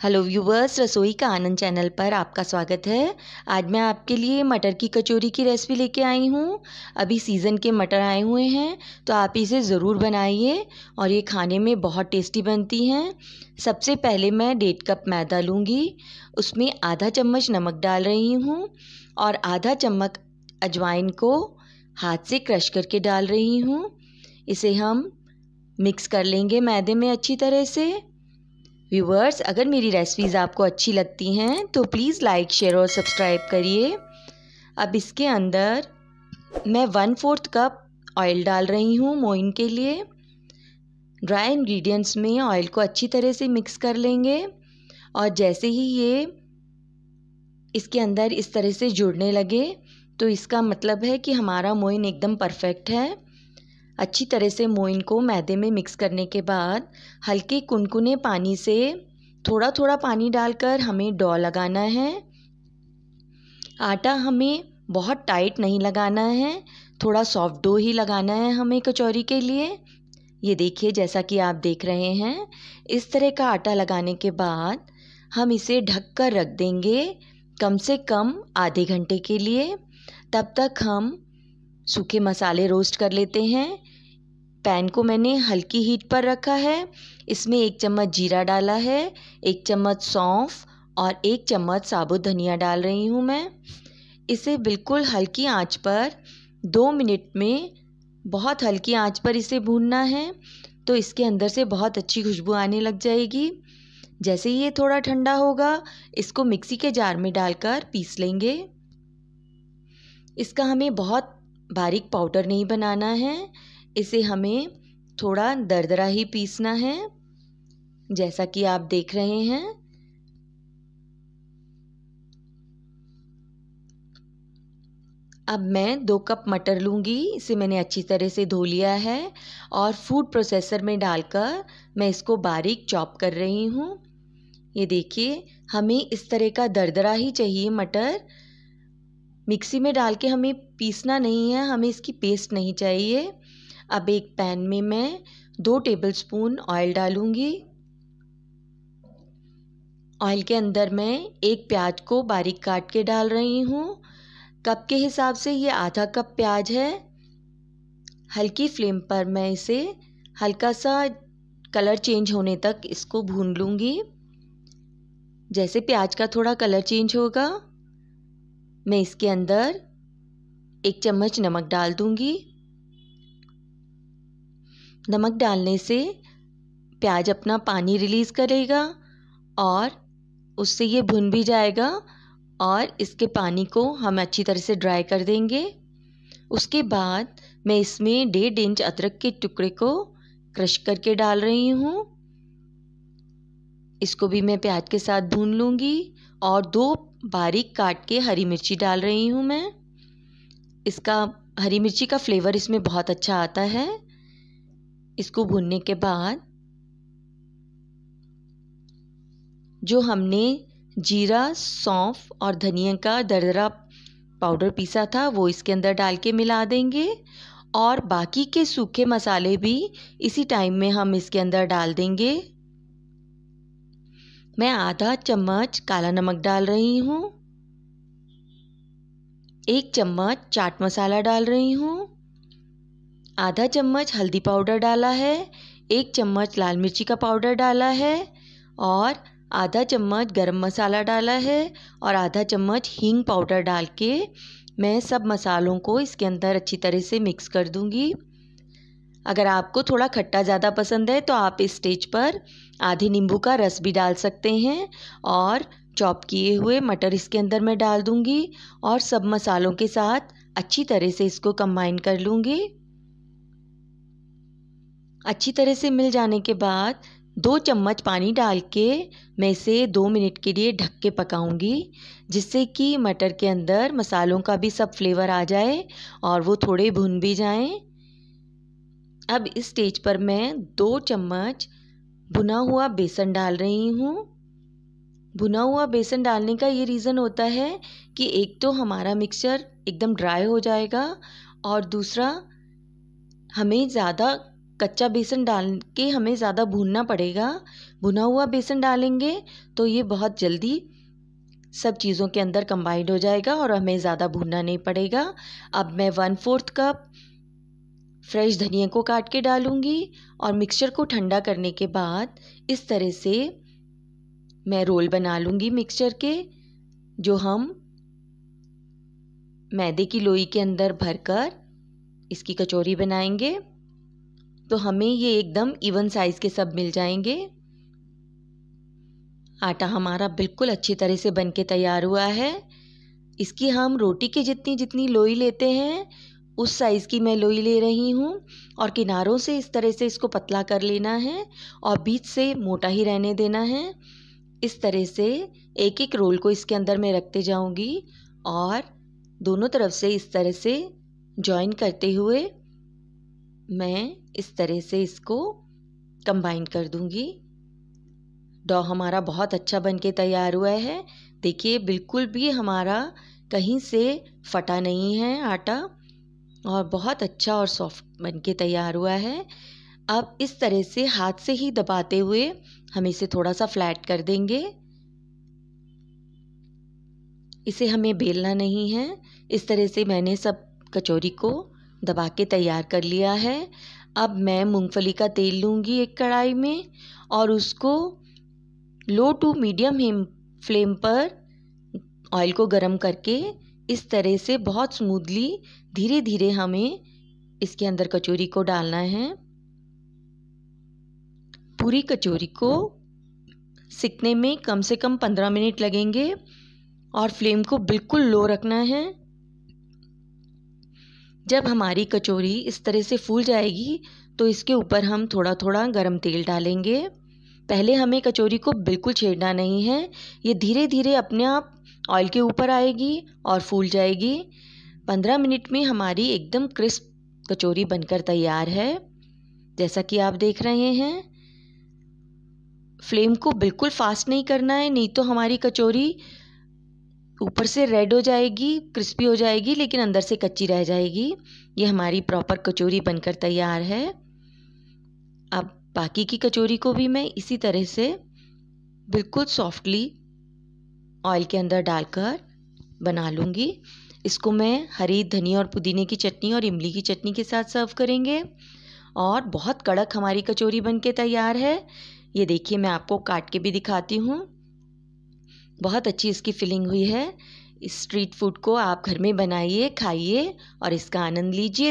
Hello viewers, रसोई का आनंद channel पर आपका स्वागत है। आज मैं आपके लिए मटर की कचौरी की रेसिपी लेके आई हूँ। अभी सीज़न के मटर आए हुए हैं तो आप इसे ज़रूर बनाइए और ये खाने में बहुत टेस्टी बनती हैं। सबसे पहले मैं डेढ़ कप मैदा लूँगी, उसमें आधा चम्मच नमक डाल रही हूँ और आधा चम्मच अजवाइन को हाथ से क्रश करके डाल रही हूँ। इसे हम मिक्स कर लेंगे मैदे में अच्छी तरह से। व्यूवर्स अगर मेरी रेसिपीज़ आपको अच्छी लगती हैं तो प्लीज़ लाइक शेयर और सब्सक्राइब करिए। अब इसके अंदर मैं वन फोर्थ कप ऑयल डाल रही हूँ मोइन के लिए। ड्राई इंग्रेडिएंट्स में ऑयल को अच्छी तरह से मिक्स कर लेंगे। और जैसे ही ये इसके अंदर इस तरह से जुड़ने लगे तो इसका मतलब है कि हमारा मोइन एकदम परफेक्ट है। अच्छी तरह से मोइन को मैदे में मिक्स करने के बाद हल्के कुनकुने पानी से थोड़ा थोड़ा पानी डालकर हमें डॉ लगाना है। आटा हमें बहुत टाइट नहीं लगाना है, थोड़ा सॉफ्ट डो ही लगाना है हमें कचौरी के लिए। ये देखिए जैसा कि आप देख रहे हैं, इस तरह का आटा लगाने के बाद हम इसे ढक कर रख देंगे कम से कम आधे घंटे के लिए। तब तक हम सूखे मसाले रोस्ट कर लेते हैं। पैन को मैंने हल्की हीट पर रखा है। इसमें एक चम्मच जीरा डाला है, एक चम्मच सौंफ और एक चम्मच साबुत धनिया डाल रही हूँ मैं। इसे बिल्कुल हल्की आँच पर, दो मिनट में बहुत हल्की आँच पर इसे भूनना है तो इसके अंदर से बहुत अच्छी खुशबू आने लग जाएगी। जैसे ही ये थोड़ा ठंडा होगा, इसको मिक्सी के जार में डालकर पीस लेंगे। इसका हमें बहुत बारीक पाउडर नहीं बनाना है। इसे हमें थोड़ा दरदरा ही पीसना है, जैसा कि आप देख रहे हैं। अब मैं दो कप मटर लूँगी, इसे मैंने अच्छी तरह से धो लिया है और फ़ूड प्रोसेसर में डालकर मैं इसको बारीक चॉप कर रही हूँ। ये देखिए, हमें इस तरह का दरदरा ही चाहिए मटर। मिक्सी में डाल के हमें पीसना नहीं है, हमें इसकी पेस्ट नहीं चाहिए। अब एक पैन में मैं दो टेबलस्पून ऑयल डालूँगी। ऑयल के अंदर मैं एक प्याज को बारीक काट के डाल रही हूँ। कप के हिसाब से ये आधा कप प्याज है। हल्की फ्लेम पर मैं इसे हल्का सा कलर चेंज होने तक इसको भून लूँगी। जैसे प्याज का थोड़ा कलर चेंज होगा, मैं इसके अंदर एक चम्मच नमक डाल दूँगी। नमक डालने से प्याज अपना पानी रिलीज़ करेगा और उससे ये भुन भी जाएगा और इसके पानी को हम अच्छी तरह से ड्राई कर देंगे। उसके बाद मैं इसमें डेढ़ इंच अदरक के टुकड़े को क्रश करके डाल रही हूँ। इसको भी मैं प्याज के साथ भून लूँगी और दो बारीक काट के हरी मिर्ची डाल रही हूँ मैं। इसका, हरी मिर्ची का फ्लेवर इसमें बहुत अच्छा आता है। इसको भूनने के बाद जो हमने जीरा, सौंफ और धनिया का दरदरा पाउडर पीसा था, वो इसके अंदर डाल के मिला देंगे। और बाकी के सूखे मसाले भी इसी टाइम में हम इसके अंदर डाल देंगे। मैं आधा चम्मच काला नमक डाल रही हूँ। एक चम्मच चाट मसाला डाल रही हूँ। आधा चम्मच हल्दी पाउडर डाला है, एक चम्मच लाल मिर्ची का पाउडर डाला है और आधा चम्मच गरम मसाला डाला है और आधा चम्मच हींग पाउडर डाल के मैं सब मसालों को इसके अंदर अच्छी तरह से मिक्स कर दूँगी। अगर आपको थोड़ा खट्टा ज़्यादा पसंद है तो आप इस स्टेज पर आधे नींबू का रस भी डाल सकते हैं और चॉप किए हुए मटर इसके अंदर मैं डाल दूँगी और सब मसालों के साथ अच्छी तरह से इसको कंबाइन कर लूँगी। अच्छी तरह से मिल जाने के बाद दो चम्मच पानी डाल के मैं इसे दो मिनट के लिए ढक के पकाऊँगी, जिससे कि मटर के अंदर मसालों का भी सब फ्लेवर आ जाए और वो थोड़े भुन भी जाएँ। अब इस स्टेज पर मैं दो चम्मच भुना हुआ बेसन डाल रही हूँ भुना हुआ बेसन डालने का ये रीज़न होता है कि एक तो हमारा मिक्सचर एकदम ड्राई हो जाएगा और दूसरा हमें ज़्यादा कच्चा बेसन डाल के हमें ज़्यादा भूनना पड़ेगा। भुना हुआ बेसन डालेंगे तो ये बहुत जल्दी सब चीज़ों के अंदर कंबाइंड हो जाएगा और हमें ज़्यादा भूनना नहीं पड़ेगा। अब मैं वन फोर्थ कप फ्रेश धनिया को काट के डालूँगी और मिक्सचर को ठंडा करने के बाद इस तरह से मैं रोल बना लूँगी मिक्सचर के, जो हम मैदे की लोई के अंदर भरकर इसकी कचौरी बनाएँगे। तो हमें ये एकदम इवन साइज़ के सब मिल जाएँगे। आटा हमारा बिल्कुल अच्छी तरह से बन के तैयार हुआ है। इसकी हम रोटी की जितनी जितनी लोई लेते हैं, उस साइज़ की मैं लोई ले रही हूँ और किनारों से इस तरह से इसको पतला कर लेना है और बीच से मोटा ही रहने देना है। इस तरह से एक एक रोल को इसके अंदर मैं रखते जाऊँगी और दोनों तरफ़ से इस तरह से जॉइन करते हुए मैं इस तरह से इसको कंबाइन कर दूँगी। डॉ हमारा बहुत अच्छा बन के तैयार हुआ है। देखिए, बिल्कुल भी हमारा कहीं से फटा नहीं है आटा और बहुत अच्छा और सॉफ्ट बन के तैयार हुआ है। अब इस तरह से हाथ से ही दबाते हुए हम इसे थोड़ा सा फ्लैट कर देंगे। इसे हमें बेलना नहीं है। इस तरह से मैंने सब कचौरी को दबा के तैयार कर लिया है। अब मैं मूंगफली का तेल लूँगी एक कढ़ाई में और उसको लो टू मीडियम फ्लेम पर ऑयल को गरम करके इस तरह से बहुत स्मूथली धीरे धीरे हमें इसके अंदर कचौरी को डालना है। पूरी कचौरी को सिकने में कम से कम पंद्रह मिनट लगेंगे और फ्लेम को बिल्कुल लो रखना है। जब हमारी कचौरी इस तरह से फूल जाएगी तो इसके ऊपर हम थोड़ा थोड़ा गरम तेल डालेंगे। पहले हमें कचौरी को बिल्कुल छेड़ना नहीं है। ये धीरे धीरे अपने आप ऑयल के ऊपर आएगी और फूल जाएगी। पंद्रह मिनट में हमारी एकदम क्रिस्प कचौरी बनकर तैयार है, जैसा कि आप देख रहे हैं। फ्लेम को बिल्कुल फास्ट नहीं करना है, नहीं तो हमारी कचौरी ऊपर से रेड हो जाएगी, क्रिस्पी हो जाएगी, लेकिन अंदर से कच्ची रह जाएगी। ये हमारी प्रॉपर कचौरी बनकर तैयार है। अब बाकी की कचौरी को भी मैं इसी तरह से बिल्कुल सॉफ्टली ऑयल के अंदर डालकर बना लूँगी। इसको मैं हरी धनिया और पुदीने की चटनी और इमली की चटनी के साथ सर्व करेंगे। और बहुत कड़क हमारी कचौरी बन के तैयार है। ये देखिए, मैं आपको काट के भी दिखाती हूँ। बहुत अच्छी इसकी फीलिंग हुई है। इस स्ट्रीट फ़ूड को आप घर में बनाइए, खाइए और इसका आनंद लीजिए।